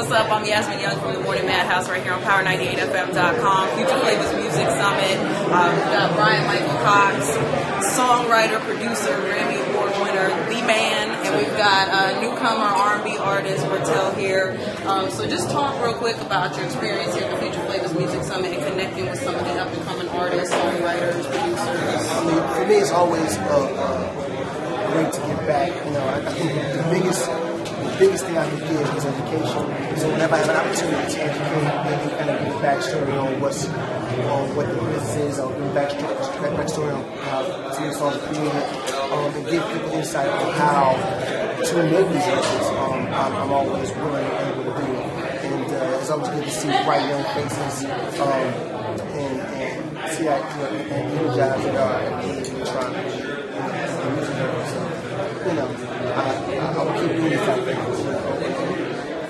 What's up? I'm Yasmin Young from the Morning Madhouse right here on Power98FM.com. Future Flavas Music Summit. Uh, we've got Bryan Michael Cox, songwriter, producer, Grammy Award winner, the man, and we've got a newcomer R&B artist, Bertel here. Um, so just talk real quick about your experience here at the Future Flavas Music Summit and connecting with some of the up-and-coming artists, songwriters, producers. I mean, for me, it's always uh, uh, great to give back. You know, I, think the biggest biggest thing I can give is education. So whenever I have an opportunity to educate, maybe kind of give backstory on what's on what the business is, or give backstory, backstory on how some of the created, um, and give people insight on how to make these records. Um, I'm, I'm always willing and able to do. And uh, it's always good to see bright young faces. Um, and, and see how you know, and energize are and trying to the. So, you know,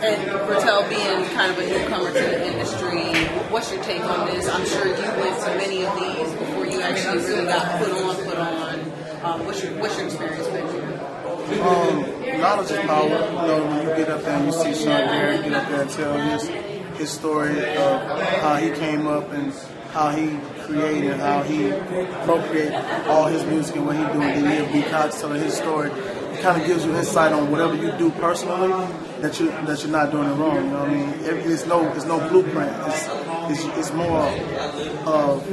And Bertel being kind of a newcomer to the industry, what's your take on this? I'm sure you went to many of these before you actually really got put on, put on. Um, what's your what's your experience been here? Um, knowledge is power. You know, when you get up there and you see Sean Garrett get up there and tell his his story of how he came up and how he created, how he appropriated all his music and what he doing. Then he'll be Cox telling his story. Kind of gives you insight on whatever you do personally that you that you're not doing it wrong. You know what I mean? It, it's no it's no blueprint. It's it's, it's more of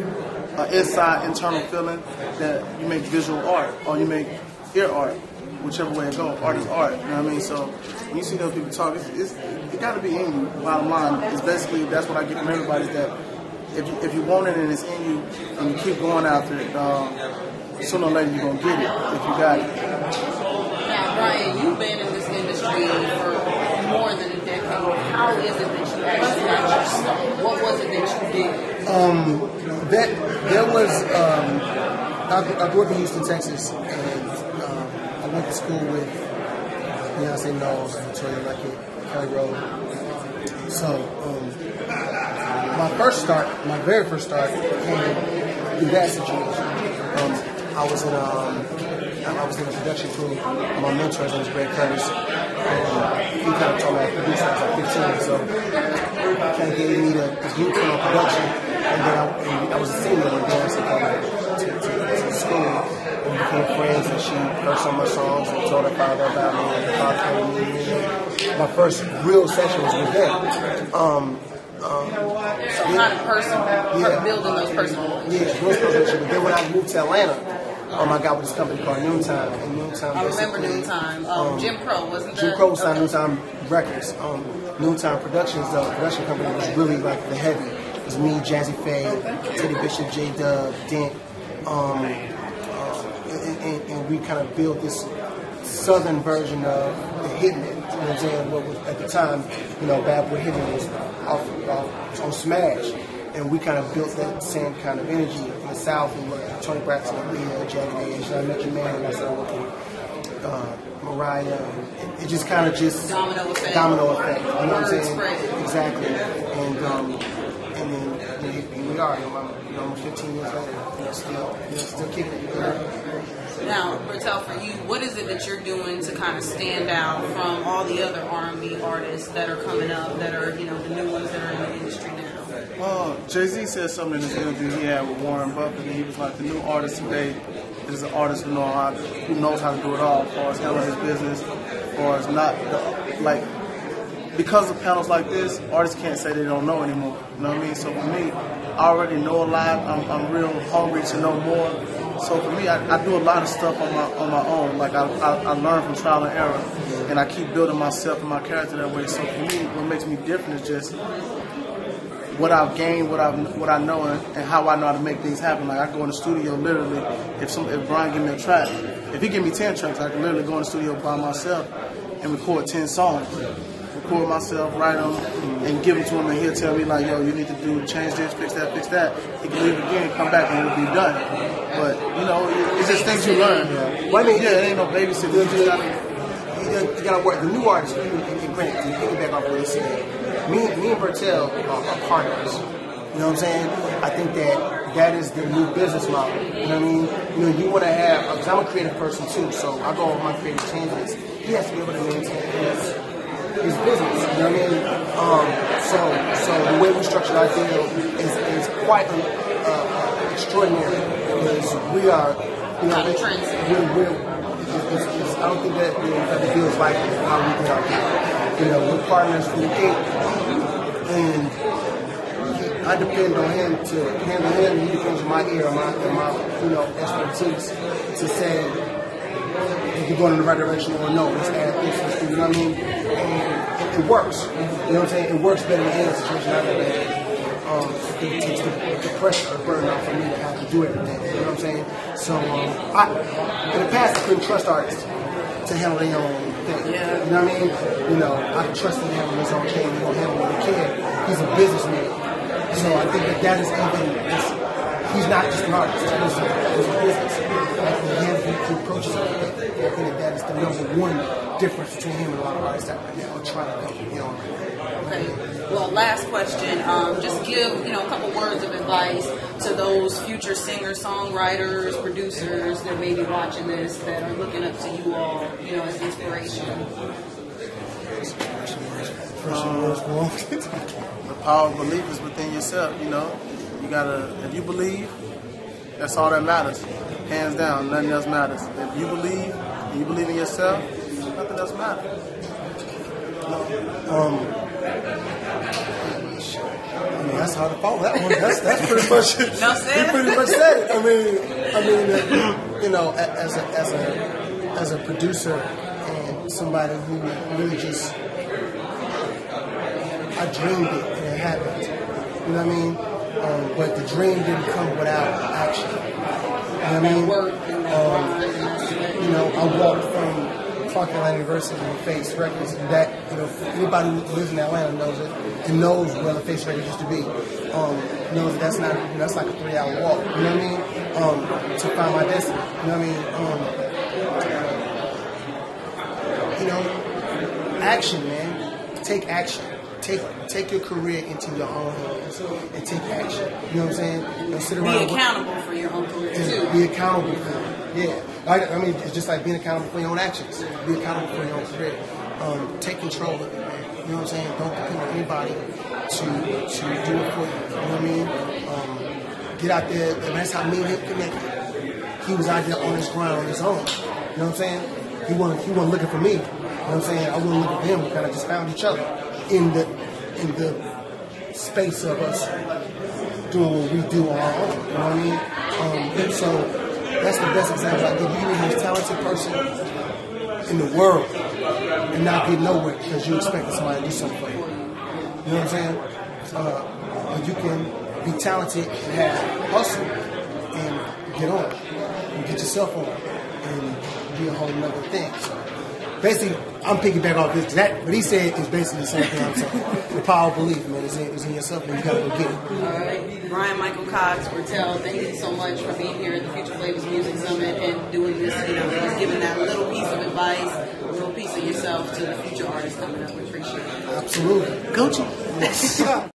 an inside internal feeling that you make visual art or you make ear art whichever way it goes. Art is art. You know what I mean? So when you see those people talk, it's, it's it got to be in you. Bottom line is basically that's what I get from everybody is that if you, if you want it and it's in you and you keep going after it, um, sooner or later you're gonna get it if you got it. Bryan, you've been in this industry for more than a decade. How is it that you actually got your start? What was it that you did? Um, that there was um, I, I grew up in Houston, Texas, and um, I went to school with Beyonce Knowles, LeToya Luckett, Kelly Rowland. So um, my first start, my very first start, came through that situation. Um, I was in um, I was in a production crew. My mentor, his name was Greg Curtis. And he kind of told me I could do something at 15. So he kind of gave me the, the blueprint on production. And then I, and I was a senior when Beyonce came to, to, to school. And we became friends. And she heard some of my songs and told her father about me. And her father came to me. And my first real session was with them. Um, um, So kind of personal, Yeah. building those personal relationships. yeah, real relationship. But then when I moved to Atlanta, um, I got with this company called Noontime. And Noontime I remember Noontime. Um, um, Jim Crow wasn't Jim? Crow signed Okay. Noontime Records. Um, Noontime Productions, the production company, was really like the heavy. It was me, Jazze Pha, Teddy Bishop, J Dub, Dent. Um, uh, and, and, and we kind of built this southern version of the It. You know what I'm saying? What was, at the time, you know, Bad Boy It was off, off on Smash. And we kind of built that same kind of energy in the South. We were Toni Braxton, Aaliyah, Jagged Edge, I Met Your Man, and I started working with uh, Mariah. And it, it just kind of just Domino effect. domino effect. You know what I'm saying? Exactly. And um, and then you know, here we are. You know, I'm- you know, almost 15 years later. You know, still, you know, still kicking it. You know? Now, Bertel, for you, what is it that you're doing to kind of stand out from all the other R&B artists that are coming up, that are you know the new ones that are in the industry now? Uh, Jay Z said something in this interview he had with Warren Buffett, and he was like, "The new artist today is an artist who know how, who knows how to do it all, as far as handling his business, as far as not like." Because of panels like this, artists can't say they don't know anymore. You know what I mean? So for me, I already know a lot. I'm, I'm real hungry to know more. So for me, I, I do a lot of stuff on my on my own. Like I, I, I learn from trial and error, and I keep building myself and my character that way. So for me, what makes me different is just what I've gained, what I what I know, and, and how I know how to make things happen. Like I go in the studio literally. If some if Bryan give me a track, if he give me ten tracks, I can literally go in the studio by myself and record ten songs. Record myself, write them, and give them to him, and he'll tell me like, "Yo, you need to do change this, fix that, fix that." He can leave again, come back, and it'll be done. But you know, it- it's just things you learn. Well, I mean, yeah, it ain't no babysitting. You just gotta, you, gotta- you gotta work. The new artists, and, and granted, to piggyback off what he said, me, me and Bertel are, are partners. You know what I'm saying? I think that that is the new business model. You know what I mean? You know, you want to have, because I'm a creative person too, so I go on my creative changes. He has to be able to maintain his, his business. You know what I mean? So, so the way we structure our deal is, is quite uh, extraordinary because we are, you know, Not a trendsetter. we're, we're, it's, it's, it's, I don't think that you know, that is like how we did our deal. You know, we're partners from the gate, and I depend on him to handle him. He depends on my ear, my, and my, you know, expertise to say if you're going in the right direction or no, let's add this, you know what I mean? And it, works. You know what I'm saying? It works better than any situation I've ever had. Um, it takes the, the pressure or burden off for me to have to do everything. You know what I'm saying? So, um, I, in the past, I couldn't trust artists to handle their own thing. Yeah. You know what I mean? You know, I trust him to handle his own thing. He's to handle what he can. He's a businessman. So I think that that is even, he's not just an artist. He's a, he's a business. Like, he, has, he approaches everything. I think that that is the number one difference between him and a lot of artists out right now are trying to come, you know, Okay. Well, last question. Um, just give you know a couple words of advice to those future singers, songwriters, producers that may be watching this that are looking up to you all, you know, as inspiration. First and foremost. The power of belief is within yourself. You know, you gotta. If you believe, that's all that matters. Hands down, nothing else matters. If you believe, and you believe in yourself, nothing else matters. Um, I mean, that's how to follow that one. That's that's pretty much it. No, say he pretty much said it. I mean, I mean, you know, as a as a as a producer and somebody who really just I dreamed it and it happened. You know what I mean? Um, but the dream didn't come without action. You know what I mean? Um, you know, I walked from Clark Atlanta University to Face Records, that, you know, anybody who lives in Atlanta knows it and knows where the Face Records used to be. Um, knows that that's not, you know, that's like a three-hour walk. You know what I mean? Um, to find my destiny. You know what I mean? Um, you know, action, man. Take action. Take take your career into your own hands and take action. You know what I'm saying? Don't sit Be around. with- accountable for your own career too. be accountable for it. Yeah. I, I mean, it's just like being accountable for your own actions. Be accountable for your own career. Um, take control of it, man. You know what I'm saying? Don't depend on anybody to to do it for you. You know what I mean? Um, get out there. And that's how me and him connected. He was out there on his ground on his own. You know what I'm saying? He wasn't he wasn't looking for me. You know what I'm saying? I wasn't looking for him. We kind of just found each other in the in the space of us doing what we do on our own. You know what I mean? Um, so that's the best example I give you. You're the most talented person in the world and not get nowhere because you expect somebody to do something for you. You know what I'm saying? Uh, but you can be talented and have hustle and get on and get yourself on and be a whole nother thing. So basically, I'm piggyback off this. That what he said is basically the same thing I'm saying. The power of belief, man, is in, is in yourself, and you gotta go get it. All right. Bryan Michael Cox, Bertel, thank you so much for being here at the Future Flavas Music Summit and doing this, you know, just giving that little piece of advice, a little piece of yourself to the future artists coming up. We appreciate it. Absolutely. Gucci.